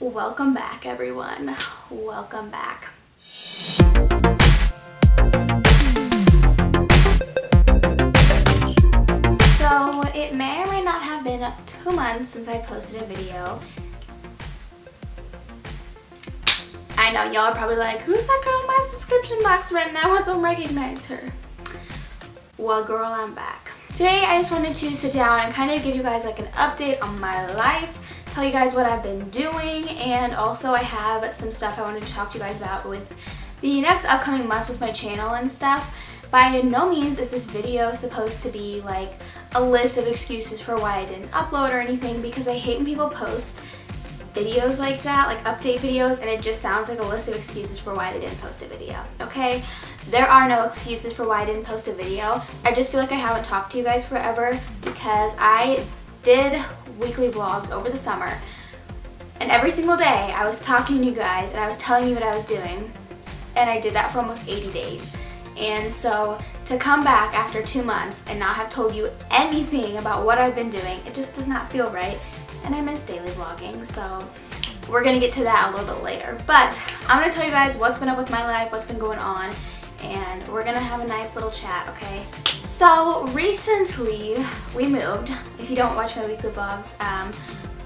Welcome back everyone. Welcome back. So it may or may not have been two months since I posted a video. I know y'all are probably like, who's that girl in my subscription box right now? I don't recognize her. Well girl, I'm back. Today I just wanted to sit down and kind of give you guys like an update on my life, tell you guys what I've been doing, and also I have some stuff I wanted to talk to you guys about with the next upcoming months with my channel and stuff. By no means is this video supposed to be like a list of excuses for why I didn't upload or anything because I hate when people post videos like that, like update videos, and it just sounds like a list of excuses for why they didn't post a video, okay? There are no excuses for why I didn't post a video. I just feel like I haven't talked to you guys forever because I did weekly vlogs over the summer, and every single day I was talking to you guys and I was telling you what I was doing, and I did that for almost 80 days. And so to come back after two months and not have told you anything about what I've been doing, it just does not feel right. And I miss daily vlogging, so we're gonna get to that a little bit later. But I'm gonna tell you guys what's been up with my life, what's been going on, and we're gonna have a nice little chat, okay? So recently we moved. If you don't watch my weekly vlogs, um,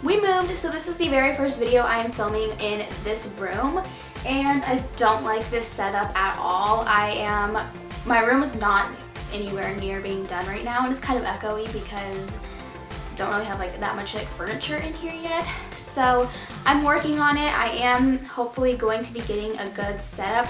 we moved, so this is the very first video I am filming in this room and I don't like this setup at all. I am, my room is not anywhere near being done right now and it's kind of echoey because don't really have like that much like furniture in here yet. So I'm working on it. I am hopefully going to be getting a good setup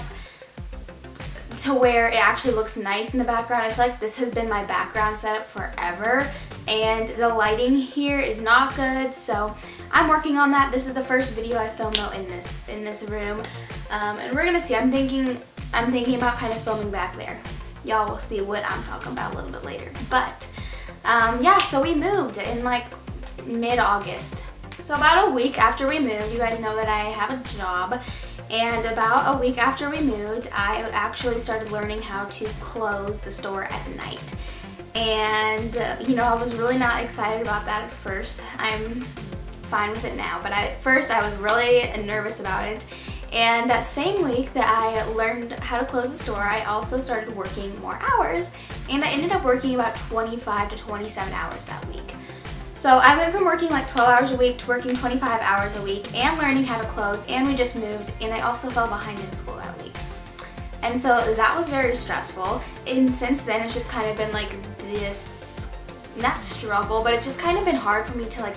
to where it actually looks nice in the background. I feel like this has been my background setup forever and the lighting here is not good so I'm working on that. This is the first video I filmed though in this in this room um, and we're gonna see. I'm thinking I'm thinking about kind of filming back there. Y'all will see what I'm talking about a little bit later. But um, yeah, so we moved in like mid-August. So about a week after we moved, you guys know that I have a job and about a week after we moved, I actually started learning how to close the store at night and uh, you know I was really not excited about that at first. I'm fine with it now but I, at first I was really nervous about it and that same week that I learned how to close the store I also started working more hours and I ended up working about 25 to 27 hours that week. So I went from working like 12 hours a week to working 25 hours a week and learning how to close and we just moved and I also fell behind in school that week. And so that was very stressful. And since then, it's just kind of been like this, not struggle, but it's just kind of been hard for me to like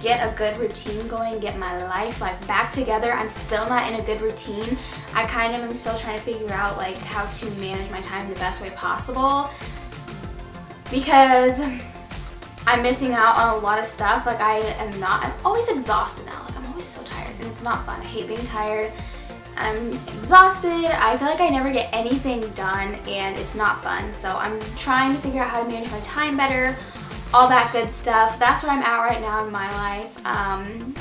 get a good routine going, get my life like back together. I'm still not in a good routine. I kind of am still trying to figure out like how to manage my time the best way possible because I'm missing out on a lot of stuff. Like I am not, I'm always exhausted now. Like I'm always so tired and it's not fun. I hate being tired. I'm exhausted, I feel like I never get anything done and it's not fun. So I'm trying to figure out how to manage my time better, all that good stuff. That's where I'm at right now in my life. Um,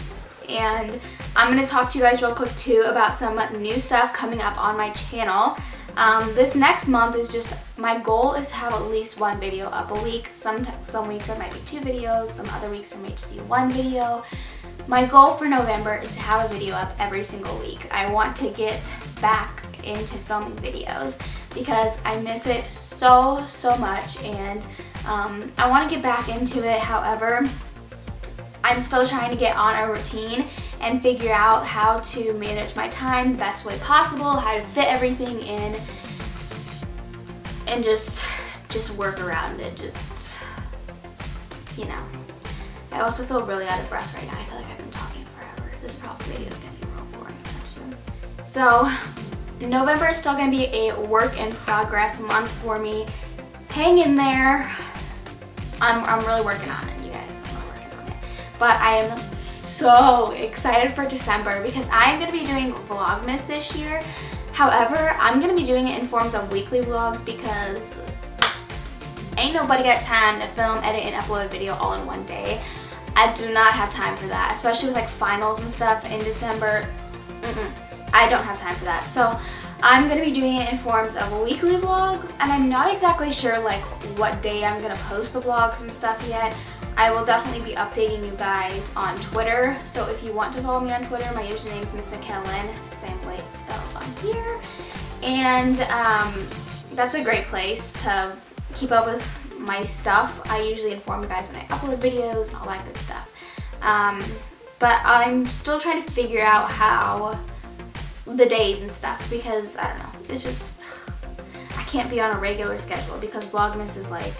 and I'm going to talk to you guys real quick too about some new stuff coming up on my channel. Um, this next month is just, my goal is to have at least one video up a week. Some, some weeks there might be two videos, some other weeks there might just be one video. My goal for November is to have a video up every single week. I want to get back into filming videos because I miss it so, so much and um, I want to get back into it. However, I'm still trying to get on a routine and figure out how to manage my time the best way possible, how to fit everything in and just just work around it, just, you know. I also feel really out of breath right now. I feel like I've been talking forever. This probably video is going to be real boring. So, November is still going to be a work in progress month for me. Hang in there. I'm, I'm really working on it, you guys. I'm really working on it. But I am excited for December because I am going to be doing Vlogmas this year. However, I'm going to be doing it in forms of weekly vlogs because ain't nobody got time to film, edit, and upload a video all in one day. I do not have time for that, especially with like finals and stuff in December. Mm -mm, I don't have time for that. So I'm going to be doing it in forms of weekly vlogs and I'm not exactly sure like what day I'm going to post the vlogs and stuff yet. I will definitely be updating you guys on Twitter. So if you want to follow me on Twitter, my username is Miss McKenna same way it's spelled on here. And um, that's a great place to keep up with my stuff. I usually inform you guys when I upload videos and all that good stuff. Um, but I'm still trying to figure out how the days and stuff because I don't know, it's just, I can't be on a regular schedule because Vlogmas is like,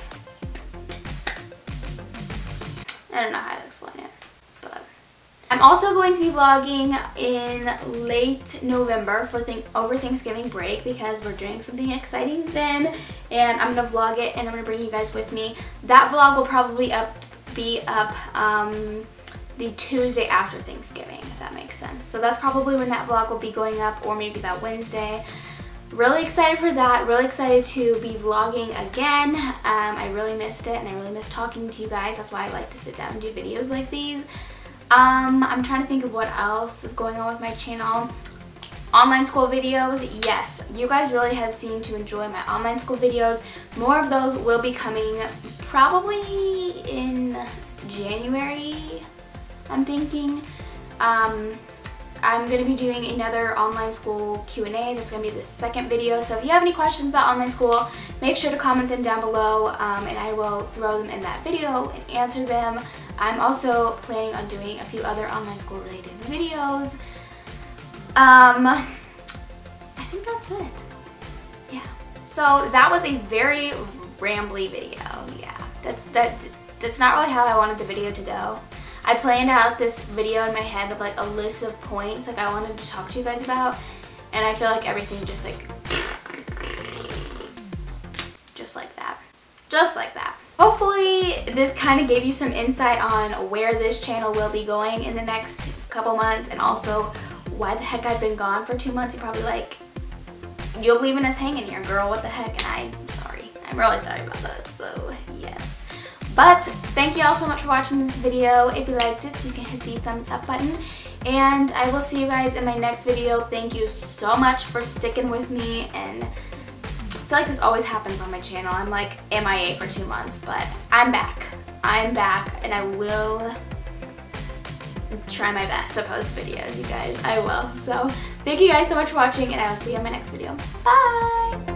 I don't know how to explain it. But I'm also going to be vlogging in late November for th over Thanksgiving break because we're doing something exciting then and I'm going to vlog it and I'm going to bring you guys with me. That vlog will probably up be up um, the Tuesday after Thanksgiving, if that makes sense. So that's probably when that vlog will be going up or maybe that Wednesday. Really excited for that. Really excited to be vlogging again. Um, I really missed it and I really missed talking to you guys. That's why I like to sit down and do videos like these. Um, I'm trying to think of what else is going on with my channel. Online school videos, yes, you guys really have seemed to enjoy my online school videos. More of those will be coming probably in January, I'm thinking. Um, I'm going to be doing another online school Q&A. That's going to be the second video. So if you have any questions about online school, make sure to comment them down below um, and I will throw them in that video and answer them. I'm also planning on doing a few other online school related videos. Um, I think that's it. Yeah. So that was a very rambly video. Yeah. That's that. That's not really how I wanted the video to go. I planned out this video in my head of like a list of points like I wanted to talk to you guys about and I feel like everything just like just like that. Just like that. Hopefully this kind of gave you some insight on where this channel will be going in the next couple months and also why the heck I've been gone for two months. You're probably like you're leaving us hanging here girl. What the heck? And I'm sorry. I'm really sorry about that so yes but thank you all so much for watching this video. If you liked it, you can hit the thumbs up button. And I will see you guys in my next video. Thank you so much for sticking with me. And I feel like this always happens on my channel. I'm like MIA for two months, but I'm back. I'm back and I will try my best to post videos, you guys. I will. So thank you guys so much for watching and I will see you in my next video. Bye!